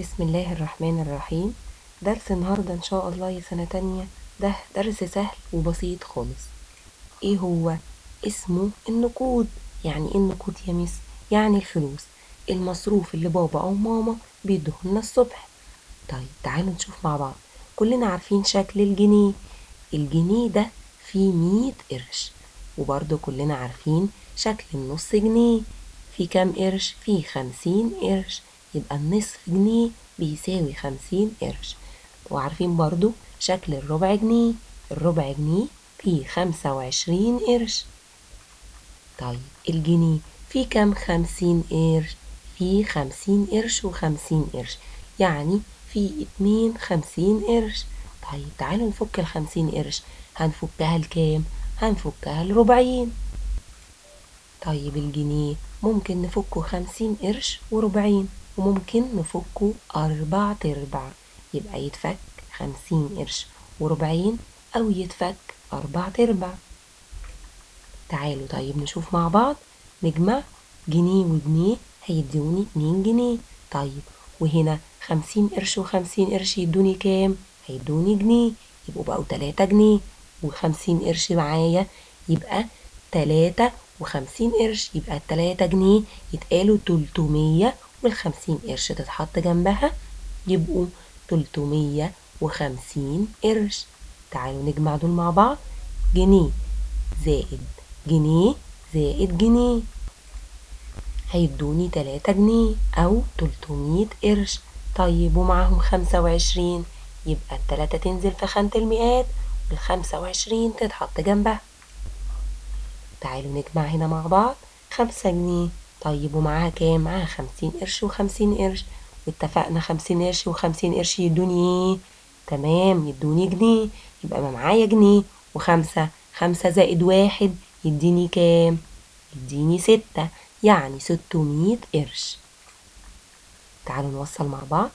بسم الله الرحمن الرحيم. درس النهاردة إن شاء الله سنة تانية. ده درس سهل وبسيط خالص. إيه هو؟ اسمه النقود. يعني إيه النقود يا مس؟ يعني الفلوس. المصروف اللي بابا أو ماما بيدوهولنا الصبح. طيب تعالوا نشوف مع بعض. كلنا عارفين شكل الجنيه. الجنيه ده فيه مية قرش. وبرضه كلنا عارفين شكل النص جنيه. في كام قرش؟ في خمسين قرش. يبقى النصف جنيه بيساوي خمسين قرش. وعارفين برضو شكل الربع جنيه؟ الربع جنيه فيه خمسة وعشرين قرش. طيب الجنيه فيه كام خمسين قرش؟ فيه خمسين قرش وخمسين قرش. يعني فيه اتنين خمسين قرش. طيب تعالوا نفك الخمسين قرش. هنفكها لكام؟ هنفكها لربعين. طيب الجنيه ممكن نفكه خمسين قرش وربعين. وممكن نفكه أربع تربع يبقى يتفك خمسين قرش وربعين أو يتفك أربع تربع تعالوا طيب نشوف مع بعض نجمع جنيه وجنيه هيدوني اتنين جنيه. طيب وهنا خمسين قرش وخمسين قرش يدوني كام؟ هيدوني جنيه يبقوا بقوا تلاتة جنيه. وخمسين قرش معايا يبقى تلاتة وخمسين قرش يبقى التلاتة جنيه يتقالوا تلتمية والخمسين قرش تتحط جنبها يبقوا تلتمية وخمسين قرش. تعالوا نجمع دول مع بعض. جنيه زائد جنيه زائد جنيه. هيدوني تلاتة جنيه أو تلتمية قرش. طيب ومعاهم خمسة وعشرين. يبقى التلاتة تنزل في خانة المئات والخمسة وعشرين تتحط جنبها. تعالوا نجمع هنا مع بعض. خمسة جنيه. طيب ومعاها كام؟ معاها خمسين قرش وخمسين قرش واتفقنا خمسين قرش وخمسين قرش يدوني إيه؟ تمام يدوني جنيه يبقى ما معايا جنيه وخمسة خمسة زائد واحد يديني كام؟ يديني ستة يعني ستمية قرش تعالوا نوصل مع بعض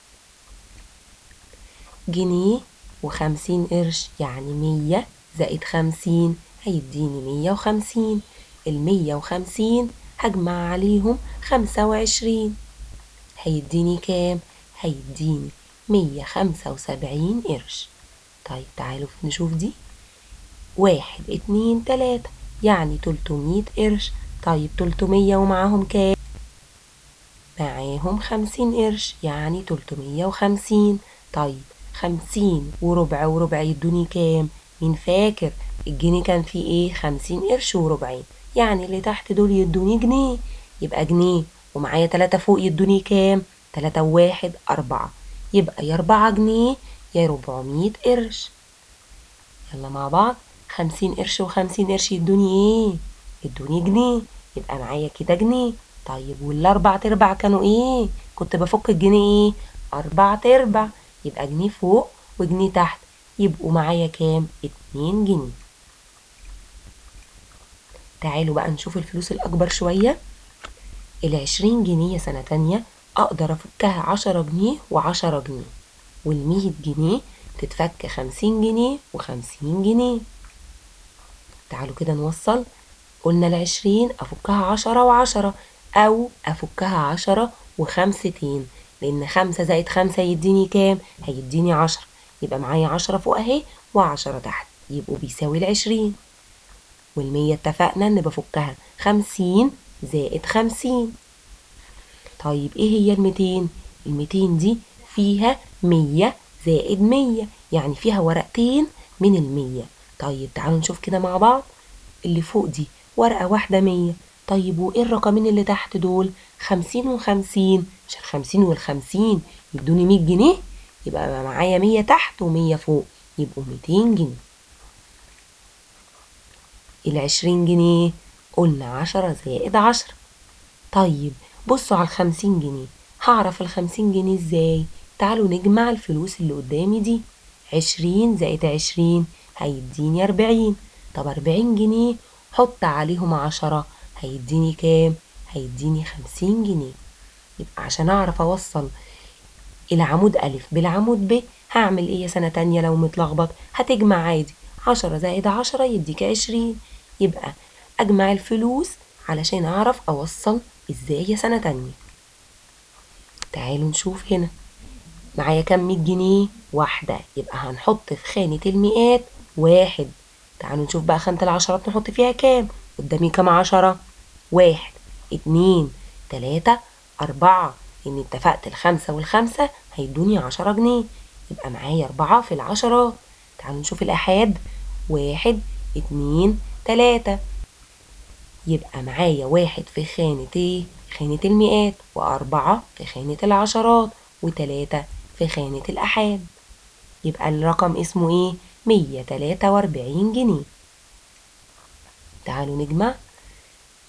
جنيه وخمسين قرش يعني مية زائد خمسين هيديني مية وخمسين المية وخمسين هجمع عليهم خمسة وعشرين هيديني كام؟ هيديني مية خمسة وسبعين قرش طيب تعالوا نشوف دي واحد اتنين تلاتة يعني تلتمية قرش طيب تلتمية ومعاهم كام؟ معاهم خمسين قرش يعني تلتمية وخمسين طيب خمسين وربع وربع يدوني كام؟ مين فاكر؟ الجنيه كان فيه إيه؟ خمسين قرش وربعين يعني اللي تحت دول يدوني جنيه يبقى جنيه ومعايا تلاتة فوق يدوني كام؟ تلاتة وواحد أربعة يبقى يا أربعة جنيه يا ربعمية قرش يلا مع بعض خمسين قرش وخمسين قرش يدوني إيه؟ يدوني جنيه يبقى معايا كده جنيه طيب والأربع تربع كانوا إيه؟ كنت بفك الجنيه إيه؟ أربع تربع يبقى جنيه فوق وجنيه تحت يبقوا معايا كام؟ اتنين جنيه تعالوا بقى نشوف الفلوس الأكبر شوية. العشرين جنيه سنة تانية أقدر أفكها عشرة جنيه وعشرة جنيه والمية جنيه تتفك خمسين جنيه وخمسين جنيه. تعالوا كده نوصل. قلنا العشرين أفكها عشرة وعشرة أو أفكها عشرة وخمستين لأن خمسة زائد خمسة يديني كام؟ هيديني عشرة. يبقى معايا عشرة فوق أهي وعشرة تحت يبقوا بيساوي العشرين والمية اتفقنا إن بفكها خمسين زائد خمسين. طيب إيه هي الميتين؟ الميتين دي فيها مية زائد مية يعني فيها ورقتين من المية. طيب تعالوا نشوف كده مع بعض. اللي فوق دي ورقة واحدة مية. طيب وإيه الرقمين اللي تحت دول؟ خمسين وخمسين. مش الخمسين والخمسين يدوني مية جنيه؟ يبقى معايا مية تحت ومية فوق. يبقوا ميتين جنيه. العشرين جنيه قلنا عشرة زائد عشرة. طيب بصوا على الخمسين جنيه. هعرف الخمسين جنيه إزاي؟ تعالوا نجمع الفلوس اللي قدامي دي. عشرين زائد عشرين هيديني أربعين. طب أربعين جنيه حط عليهم عشرة. هيديني كام؟ هيديني خمسين جنيه. يبقى عشان أعرف أوصل العمود ألف بالعمود ب هعمل إيه سنة تانية لو متلخبط؟ هتجمع عادي. عشرة زائد عشرة يديك عشرين. يبقى أجمع الفلوس علشان أعرف أوصل إزاي يا سنة تانية. تعالوا نشوف هنا. معايا كام مية جنيه؟ واحدة. يبقى هنحط في خانة المئات واحد. تعالوا نشوف بقى خانة العشرات نحط فيها كام؟ قدامي كام عشرة؟ واحد. اتنين. تلاتة. أربعة. لأن اتفقت الخمسة والخمسة هيدوني عشرة جنيه. يبقى معايا أربعة في العشرات. تعالوا نشوف الآحاد. واحد اتنين تلاتة. يبقى معايا واحد في خانة إيه؟ خانة المئات وأربعة في خانة العشرات وتلاتة في خانة الآحاد. يبقى الرقم اسمه إيه؟ مية تلاتة وأربعين جنيه. تعالوا نجمع.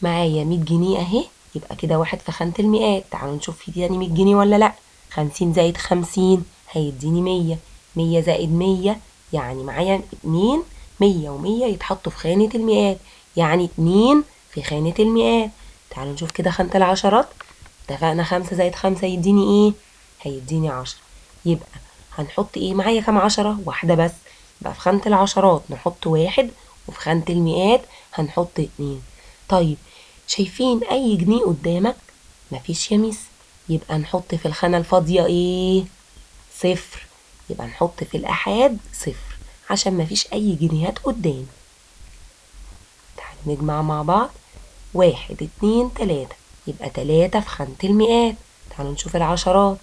معايا مية جنيه أهي. يبقى كده واحد في خانة المئات. تعالوا نشوف في تاني مية جنيه ولا لأ. خمسين زائد خمسين هيديني مية. مية زائد مية يعني معايا اتنين مية ومية يتحطوا في خانة المئات. يعني اتنين في خانة المئات. تعالوا نشوف كده خانة العشرات. اتفقنا خمسة زائد خمسة يديني إيه؟ هيديني عشرة. يبقى هنحط إيه؟ معايا كام عشرة؟ واحدة بس. يبقى في خانة العشرات نحط واحد وفي خانة المئات هنحط اتنين. طيب شايفين أي جنيه قدامك؟ مفيش يا ميس. يبقى نحط في الخانة الفاضية إيه؟ صفر. يبقى نحط في الآحاد صفر عشان مفيش أي جنيهات قدامي تعالوا نجمع مع بعض. واحد اتنين تلاتة. يبقى تلاتة في خانة المئات. تعالوا نشوف العشرات.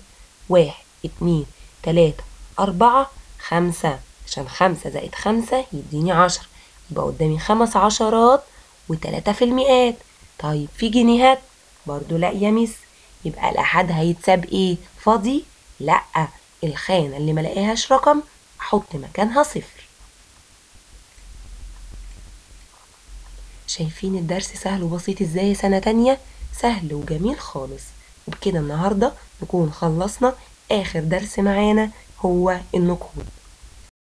واحد اتنين تلاتة أربعة خمسة. عشان خمسة زائد خمسة يديني عشرة. يبقى قدامي خمس عشرات وتلاتة في المئات. طيب في جنيهات؟ برضو لا يا ميس يبقى الأحد هيتساب إيه؟ فاضي؟ لأ. الخانة اللي ملاقيهاش رقم أحط مكانها صفر. شايفين الدرس سهل وبسيط إزاي سنة تانية؟ سهل وجميل خالص. وبكده النهاردة نكون خلصنا. آخر درس معانا هو النقود.